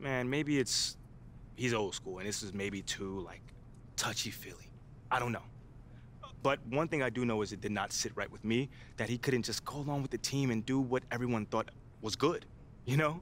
man, maybe it's he's old school and this is maybe too like touchy-feely. I don't know. But one thing I do know is it did not sit right with me that he couldn't just go along with the team and do what everyone thought was good, you know?